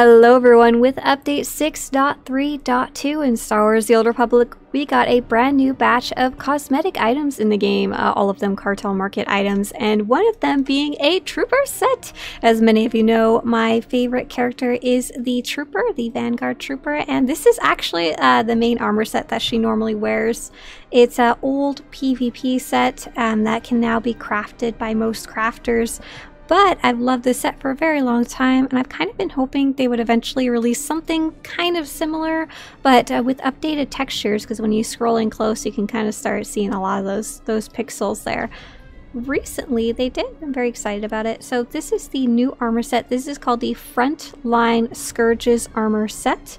Hello everyone, with update 6.3.2 in Star Wars The Old Republic, we got a brand new batch of cosmetic items in the game, uh, all of them cartel market items, and one of them being a trooper set. As many of you know, my favorite character is the trooper, the Vanguard trooper, and this is actually uh, the main armor set that she normally wears. It's an old PvP set um, that can now be crafted by most crafters, but I've loved this set for a very long time, and I've kind of been hoping they would eventually release something kind of similar, but uh, with updated textures, because when you scroll in close, you can kind of start seeing a lot of those, those pixels there. Recently, they did. I'm very excited about it. So this is the new armor set. This is called the Frontline Scourges armor set.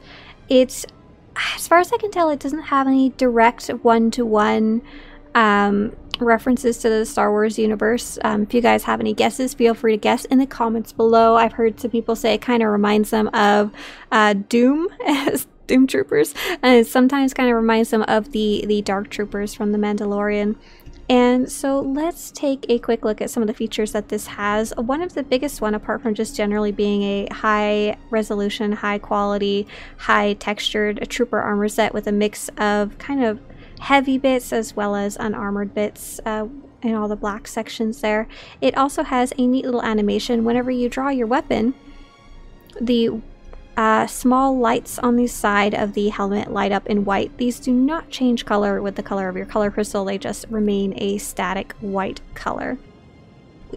It's, as far as I can tell, it doesn't have any direct one-to-one -one, um, references to the Star Wars universe. Um, if you guys have any guesses, feel free to guess in the comments below. I've heard some people say it kind of reminds them of uh, Doom as Doom Troopers, and sometimes kind of reminds them of the the Dark Troopers from The Mandalorian. And so let's take a quick look at some of the features that this has. One of the biggest one, apart from just generally being a high resolution, high quality, high textured trooper armor set with a mix of kind of heavy bits as well as unarmored bits uh, in all the black sections there. It also has a neat little animation. Whenever you draw your weapon, the uh, small lights on the side of the helmet light up in white. These do not change color with the color of your color crystal, they just remain a static white color.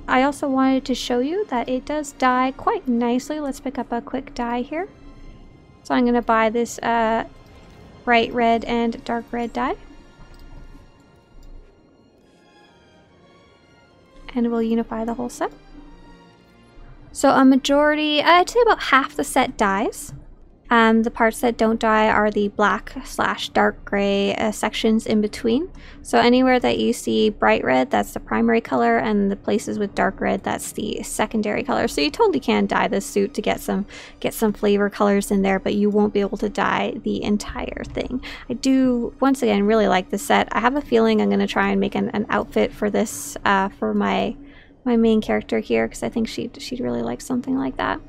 I also wanted to show you that it does dye quite nicely. Let's pick up a quick dye here. So I'm going to buy this uh, bright red and dark red dye. And we'll unify the whole set. So a majority, I'd say about half the set dyes. Um, the parts that don't dye are the black slash dark gray uh, sections in between. So anywhere that you see bright red, that's the primary color, and the places with dark red, that's the secondary color. So you totally can dye this suit to get some get some flavor colors in there, but you won't be able to dye the entire thing. I do once again really like the set. I have a feeling I'm going to try and make an, an outfit for this uh, for my my main character here because I think she'd she'd really like something like that.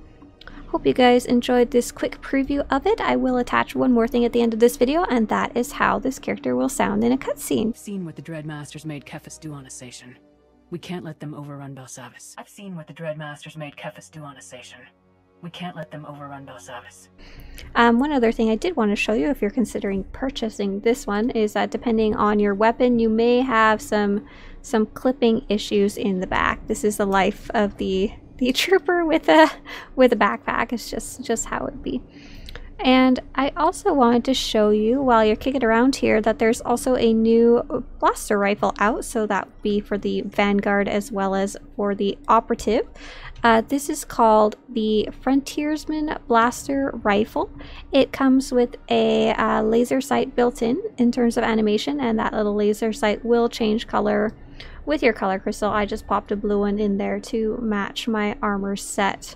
Hope you guys enjoyed this quick preview of it. I will attach one more thing at the end of this video, and that is how this character will sound in a cutscene. Seen what the Dreadmasters made Kephess do on a station. We can't let them overrun Belsavis. I've seen what the Dreadmasters made Kephess do on a station. We can't let them overrun Belsavis. Um, one other thing I did want to show you if you're considering purchasing this one is that depending on your weapon, you may have some some clipping issues in the back. This is the life of the the trooper with a with a backpack. is just just how it be. And I also wanted to show you while you're kicking around here that there's also a new blaster rifle out. So that would be for the Vanguard as well as for the Operative. Uh, this is called the Frontiersman Blaster Rifle. It comes with a uh, laser sight built in in terms of animation and that little laser sight will change color with your color crystal. I just popped a blue one in there to match my armor set.